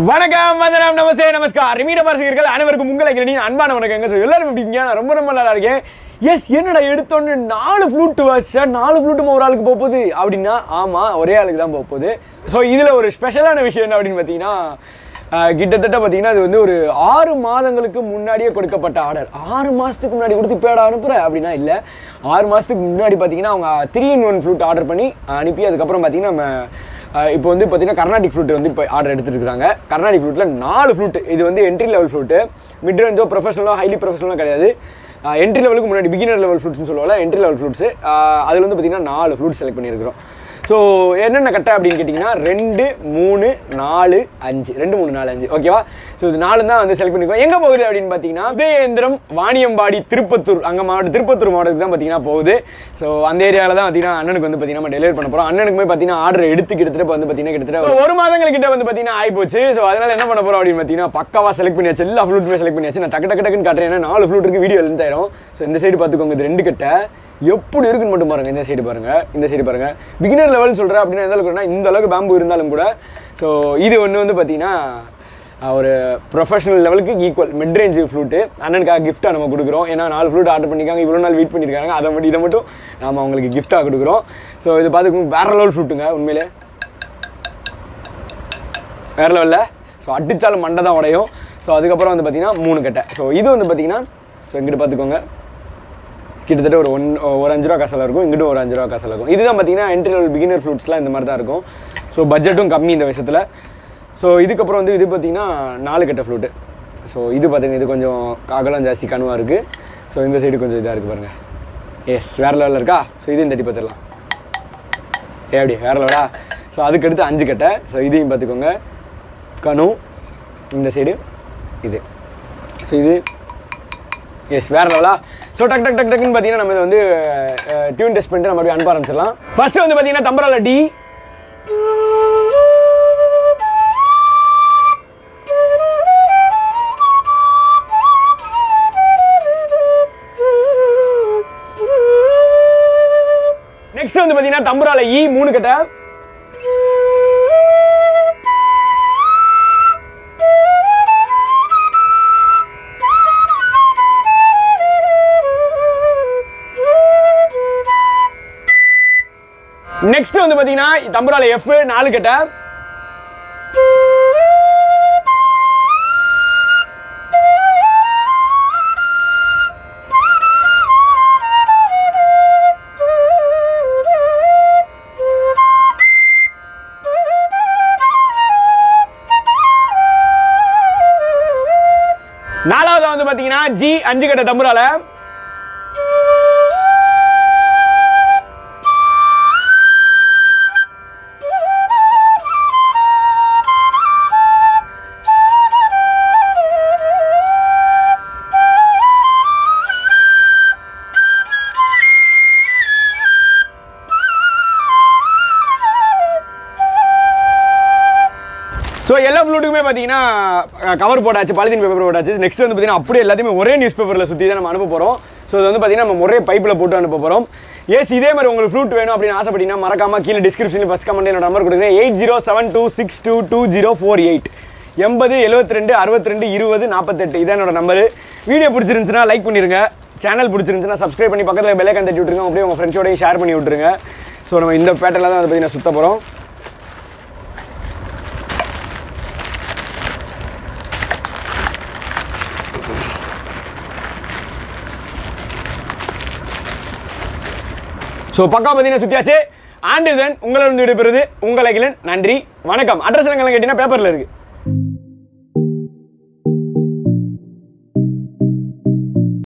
வணக்கம் வந்தனம் நமஸ்தே நமஸ்கார். மீட பரசிகர்கள் அனைவருக்கும் உங்களை கிரணியின் அன்பான வணக்கங்க ஸோ எல்லாரும் எப்படி நான் ரொம்ப ரொம்ப நல்லா இருக்கேன். எஸ் என்னடா எடுத்தோன்னு நாலு ஃப்ளூட்டு வச்சா நாலு ஃப்ளூட்டும் ஒரு ஆளுக்கு போகுது? அப்படின்னா ஆமாம் ஒரே ஆளுக்கு தான் போகுது. ஸோ இதில் ஒரு ஸ்பெஷலான விஷயம் என்ன அப்படின்னு பார்த்தீங்கன்னா கிட்டத்தட்ட பார்த்தீங்கன்னா அது வந்து ஒரு ஆறு மாதங்களுக்கு முன்னாடியே கொடுக்கப்பட்ட ஆர்டர். ஆறு மாதத்துக்கு முன்னாடி கொடுத்து பேடா அனுப்புகிற அப்படின்னா இல்லை. ஆறு மாதத்துக்கு முன்னாடி பார்த்தீங்கன்னா அவங்க three in one flute order பண்ணி அனுப்பி அதுக்கப்புறம் பார்த்தீங்கன்னா நம்ம இப்போ வந்து பார்த்தீங்கன்னா கர்நாடிக் ஃப்ளூட் வந்து இப்போ ஆர்டர் எடுத்துருக்காங்க கர்நாடிக் ஃப்ளூட்டில் நாலு ஃப்ளூட் இது வந்து என்ட்ரி லெவல் ஃப்ளூட்டு மிட் ரேஞ்சோ ப்ரொஃபஷனலோ ஹைலி ப்ரொஃபஷனலோ கிடையாது. என்ட்ரி லெவலுக்கு முன்னாடி பிகினர் லெவல் ஃப்ளூட்ஸ்னு சொல்லுவாங்க என்ட்ரி லெவல் ஃப்ரூட்ஸ் அதில் வந்து பார்த்தீங்கன்னா நாலு ஃப்ளூட் செலக்ட் பண்ணியிருக்கிறோம். ஸோ என்னென்ன கட்டை அப்படின்னு கேட்டிங்கன்னா ரெண்டு மூணு நாலு அஞ்சு. ரெண்டு மூணு நாலு அஞ்சு. ஓகேவா ஸோ இது நாலு தான் வந்து செலக்ட் பண்ணிருக்கோம். எங்கே போகுது அப்படின்னு பார்த்தீங்கன்னா உதயேந்திரம் வாணியம்பாடி திருப்பத்தூர். அங்கே மாவட்டம் திருப்பத்தூர் மாவட்டத்துக்கு தான் பார்த்தீங்கன்னா போகுது. ஸோ அந்த ஏரியாவில் தான் பார்த்தீங்கன்னா அண்ணனுக்கு வந்து பார்த்தீங்கன்னா நம்ம டெலிவரி பண்ண போகிறோம் அண்ணனுக்குமே பார்த்தீங்கன்னா ஆர்டர் எடுத்து கிட்டத்தட்ட வந்து பார்த்தீங்கன்னா கிட்டத்தட்ட ஒரு ஒரு மாதங்கள் கிட்ட வந்து பார்த்தீங்கன்னா ஆயிப்போச்சு. ஸோ அதனால் என்ன பண்ண போகிறோம் அப்படின்னு பார்த்தீங்கன்னா பக்காவாக செலக்ட் பண்ணியாச்சு. எல்லா ஃப்ளூட்டுமே செலக்ட் பண்ணியாச்சு. நான் டக்கு டக்கு டக்குன்னு காட்டுறேன். ஏன்னா நாலு ஃப்ளூட் இருக்கு வீடியோ ஆயிரும். ஸோ இந்த சைடு பார்த்துக்கோங்க இது ரெண்டு கட்டை. எப்படி இருக்குன்னு மட்டும் பாருங்க இந்த சைடு பாருங்க இந்த சைடு பாருங்க. பிகினர் லெவல்னு சொல்கிறேன் அப்படின்னா எந்த அளவுக்குன்னா இந்த அளவுக்கு பேம்பு இருந்தாலும் கூட ஸோ இது ஒன்று வந்து பார்த்தீங்கன்னா ஒரு ப்ரொஃபஷனல் லெவலுக்கு ஈக்குவல் மிட் ரேஞ்ச் ஃப்ளூட்டு அண்ணனுக்காக கிஃப்ட்டாக நம்ம கொடுக்குறோம். ஏன்னா நாலு ஃப்ளூட் ஆர்டர் பண்ணியிருக்காங்க இவ்வளோ நாள் வெயிட் பண்ணியிருக்காங்க அதை மட்டும் இதை மட்டும் நாம் அவங்களுக்கு கிஃப்ட்டாக கொடுக்குறோம். ஸோ இது பார்த்துக்கோங்க வேற லெவல் ஃப்ளூட்டுங்க உண்மையிலே. வேற லெவலில் ஸோ அடித்தாலும் மண்டை தான் உடையும். ஸோ அதுக்கப்புறம் வந்து பார்த்தீங்கன்னா மூணு கட்டை. ஸோ இது வந்து பார்த்தீங்கன்னா ஸோ இங்கிட்டு பார்த்துக்கோங்க கிட்டத்தட்ட ஒரு ஒன் ஒரு அஞ்சு ரூபா காசில் இருக்கும். இங்கிட்டும் ஒரு அஞ்சு ரூபா காசில் இருக்கும். இதுதான் பார்த்தீங்கன்னா என்ட்ரி லெவல் பிகினர் ஃப்ரூட்ஸ்லாம் இந்த மாதிரி தான் இருக்கும். ஸோ பட்ஜெட்டும் கம்மி இந்த விஷயத்தில். ஸோ இதுக்கப்புறம் வந்து இது பார்த்தீங்கன்னா நாலு கட்ட ஃப்ளூட்டு ஸோ இது பார்த்தீங்கன்னா இது கொஞ்சம் அகலம் ஜாஸ்தி கனுவாக இருக்குது ஸோ இந்த சைடு கொஞ்சம் இதாக இருக்குது பாருங்கள் எஸ் வேறு லெவலில் இருக்கா? ஸோ இதையும் தட்டி பார்த்துடலாம் ஏ அப்படி வேறு லெவலா ஸோ அதுக்கடுத்து அஞ்சு கட்டை. ஸோ இதையும் பார்த்துக்கோங்க கனு இந்த சைடு இது. ஸோ இது எஸ் வேற லெவலா ஸோ டக் டக் டக் டக்குன்னு பார்த்தீங்கன்னா நம்ம இதை வந்து டியூன் டெஸ்ட் பண்ணிட்டு நம்ம அப்படியே அனுப்ப ஆரம்பிச்சிடலாம். ஃபர்ஸ்ட் வந்து பார்த்தீங்கன்னா தம்பரால டி நெக்ஸ்ட் வந்து பார்த்தீங்கன்னா தம்பரால இ e, மூணு கட்டை. நெக்ஸ்ட் வந்து பார்த்தீங்கன்னா தம்புரால எஃப் நாலு கட்ட. நாலாவது வந்து பார்த்தீங்கன்னா ஜி அஞ்சு கட்ட தம்புரால. ஸோ எல்லா ஃப்ளூட்டுக்குமே பார்த்தீங்கன்னா கவர் போட்டாச்சு பாலிதீன் பேப்பர் போட்டாச்சு. நெக்ஸ்ட் வந்து பார்த்தீங்கன்னா அப்படியே எல்லாத்தையுமே ஒரே நியூஸ் பேப்பரில் சுற்றி தான் நம்ம அனுப்ப போகிறோம் ஸோ இது வந்து பார்த்தீங்கன்னா நம்ம ஒரே பைப்பில் போட்டு அனுப்ப போகிறோம் எஸ் இதே மாதிரி உங்களுக்கு ஃப்ளூட் வேணும் அப்படின்னு ஆசைப்பட்டீங்கன்னா மறக்காம கீழே டிஸ்கிரிப்ஷனில் ஃபஸ்ட் கமெண்ட் என்னோட நம்பர் கொடுக்குறேன். Eight zero seven two six two two zero four eight எண்பது எழுபத்தி ரெண்டு அறுபத்தி ரெண்டு இருபது நாற்பத்தெட்டு இதான் என்னோட நம்பர் வீடியோ பிடிச்சிருந்துச்சுன்னா லைக் பண்ணிடுங்க சேனல் பிடிச்சிருந்துச்சுன்னா சப்ஸ்கிரைப் பண்ணி பக்கத்தில் பெல்லைக்கன் தட்டி விட்டுருங்க. அப்படியே உங்கள் ஃப்ரெண்ட்ஸோடய ஷேர் பண்ணி விட்டுருங்க. ஸோ நம்ம இந்த பேட்டர்லாம் தான் வந்து பார்த்தீங்கன்னா சுத்த போகிறோம் ஸோ பக்கா பார்த்தீங்கன்னா சுற்றியாச்சு ஆண்டு தென் உங்களிடம் விடைபெறுது உங்களை நன்றி. வணக்கம். அட்ரஸ் எங்கெல்லாம் கேட்டிங்கன்னா பேப்பரில் இருக்குது